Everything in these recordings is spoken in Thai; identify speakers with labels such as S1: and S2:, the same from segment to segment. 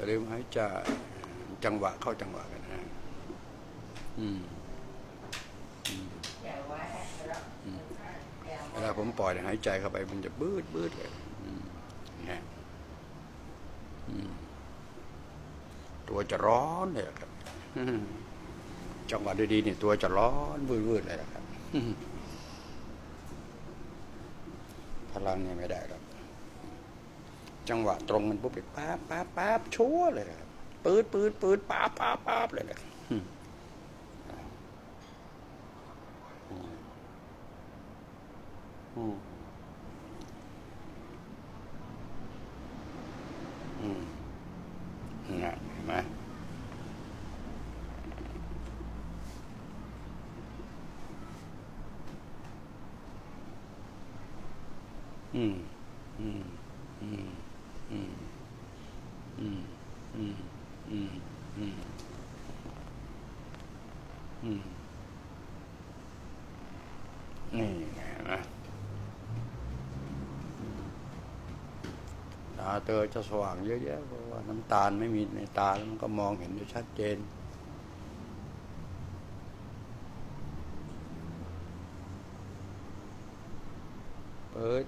S1: อย่าลืมหายใจจังหวะเข้าจังหวะกันนะอืมอืมอืมเวลาผมปล่อยหายใจเข้าไป มันจะบืดบืดเลยนี่ยอืมตัวจะร้อนเลยครับจังหวะดีๆเนี่ยตัวจะร้อนวืดๆเลยนะครับพลังเนี่ยไม่ได้หรอก จังหวะตรงมันปุ๊บไปป๊าบป๊าบป๊าบชัวร์เลยนะครับปืดปืดปืดป๊าบป๊าบป๊าบเลยนะอืมอืมอืมนะเห็นไหมอืมอืมอื นี่นะตาเตอจะสว่างเยอะแยะเพราะว่าน้ำตาลไม่มีในตาแล้วมันก็มองเห็นได้ชัดเจนเปิด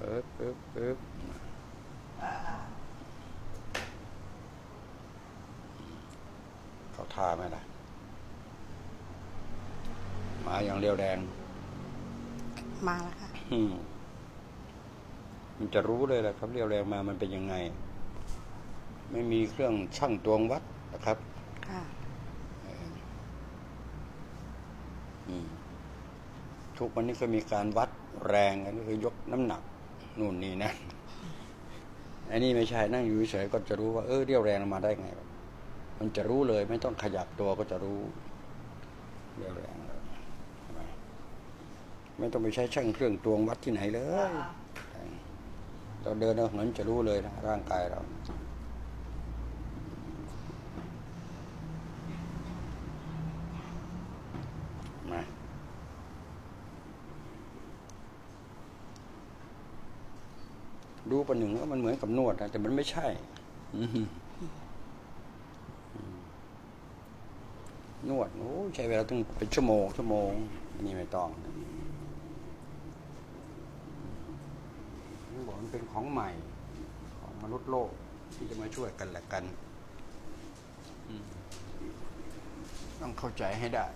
S1: เปิดปึ๊บปึ๊บเขาท่าไหมล่ะ มาอย่างเรียวแรง
S2: มาแล้วค่ะ
S1: อืมมันจะรู้เลยแหละครับ เรียวแรงมามันเป็นยังไง ไม่มีเครื่องช่างตวงวัดนะครับ
S2: ค่ะ
S1: อืมทุกวันนี้ก็มีการวัดแรงกันก็คือยกน้ำหนัก นู่นนี่นะอันนี้ไม่ใช่นั่งอยู่เฉยๆก็จะรู้ว่าเออเรียวแรงมาได้ไง มันจะรู้เลยไม่ต้องขยับตัวก็จะรู้เรียวแรงเลยใช่ไหมไม่ต้องไปใช้ช่างเครื่องตวงวัดที่ไหนเลย เราเดินเราเหินจะรู้เลยนะร่างกายเรามา ดูประหนึ่งว่ามันเหมือนกับนวดนะแต่มันไม่ใช่นวดโอ้ใช้เวลาตั้งเป็นชั่วโมงชั่วโมงนี่ไม่ต้องบอกมันเป็นของใหม่ของมนุษย์โลกที่จะมาช่วยกันและกันต้องเข้าใจให้ได้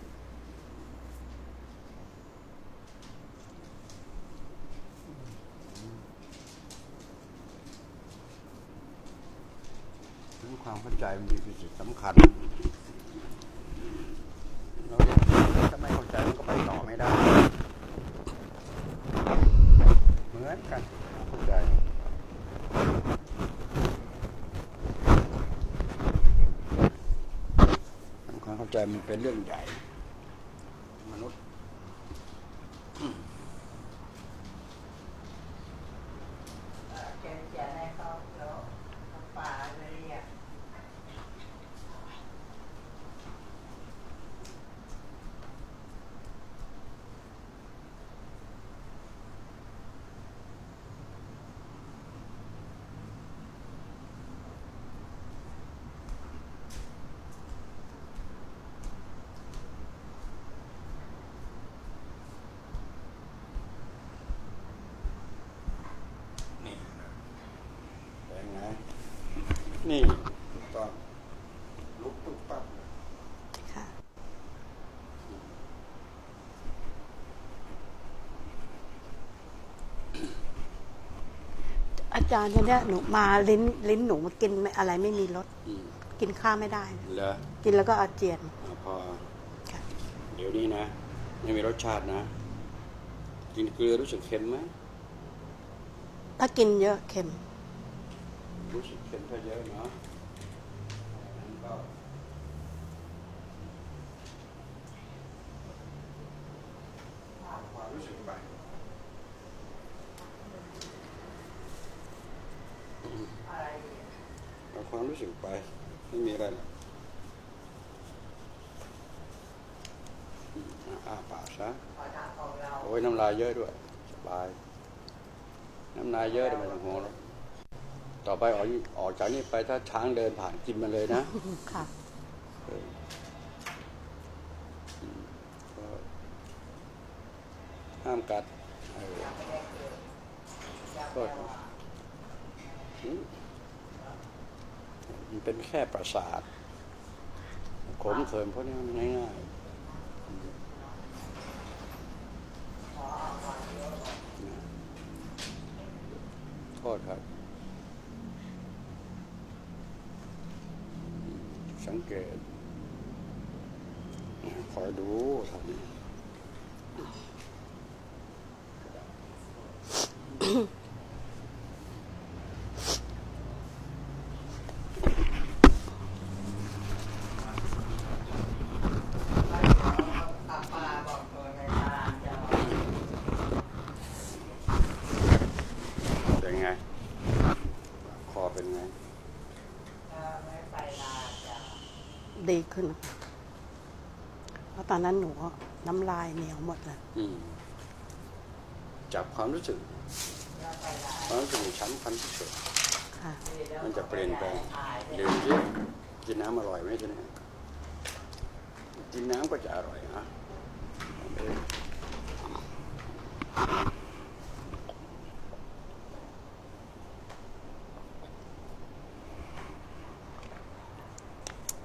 S1: ถึง ความเข้าใจมันเป็นสิ่งสำคัญเราถ้าไม่เข้าใจมันก็ไปต่อไม่ได้ เหมือนกันเข้าใจความเข้าใจมันเป็นเรื่องใหญ่ มนุษย์ นี่เป็นไง นี่ถูกต้องลุกปุ๊บปั๊บ
S2: ค่ะอาจารย์เนี่ยหนูมาลิ้นลิ้นหนูมากินไม่อะไรไม่มีรส
S1: อืม
S2: กินข้าวไม่ได้
S1: เหรอ
S2: กินแล้วก็อาเจียน
S1: อะพอ
S2: ค่ะ
S1: เดี๋ยวนี้นะไม่มีรสชาตินะ กินเกลือรู้สึกเค็มไหม
S2: ถ้ากินเยอะเค็ม
S1: music trên thế giới nữa. Anh có qua music các bạn. Và khoa music bài cái gì đây. À bahasa ôi, năm nay giới rồi. Bài năm nay giới thì mình ủng hộ lắm ต้องห่วงหรอกต่อไปออกออกจากนี้ไปถ้าช้างเดินผ่านกินมันเลยนะ
S2: ค่ะ
S1: ก็ห้ามกัดเออก็อืมมันเป็นแค่ประสาทขมเขิมพวกนี้มันง่ายๆโทษครับ สังเกตคอยดูท่านนี้ไง คอเป็นไง
S2: ดีขึ้นนะคะเพราะตอนนั้นหนูน้ำลายเหนียวหมดเลย
S1: อืมจับความรู้สึกความรู้สึกช้ำความรู้สึก
S2: ค่ะ
S1: มันจะเปลี่ยนแปลงดื่มสิกินน้ำอร่อยไหมทีนี้กินน้ำก็จะอร่อยนะเออ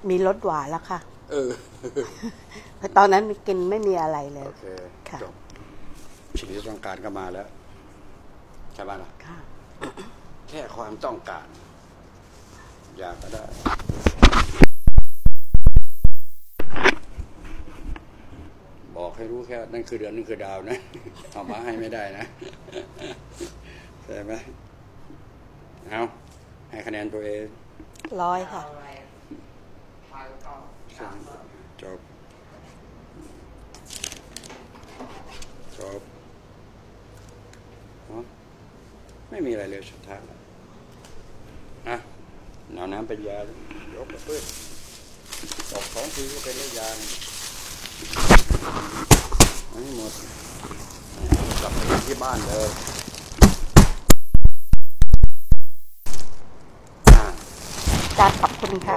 S2: มีรสหวานแล้วค่ะ
S1: เออ
S2: เพราะตอนนั้นกินไม่มีอะไรเลย
S1: โอเค
S2: ค่ะ
S1: จบสิ่งที่ต้องการก็มาแล้วใช่ไหมล่ะ
S2: ค่ะ
S1: แค่ความต้องการ อยากก็ได้บอกให้รู้แค่นั่นคือเดือนนั่นคือดาวนะเอามาให้ไม่ได้นะใช่ไหมเอาให้คะแนนตัวเอง
S2: ร้อยค่ะ
S1: จบจบไม่มีอะไรเลยสุดท้ายแล้วนะหนาวน้ำเป็นยายกกระเพื่อตอกสองทีก็เป็นได้ยาหนึ่งเอันนี้หมดกลับไปที่บ้านเลยอ่า
S2: จานขอบคุณค่ะ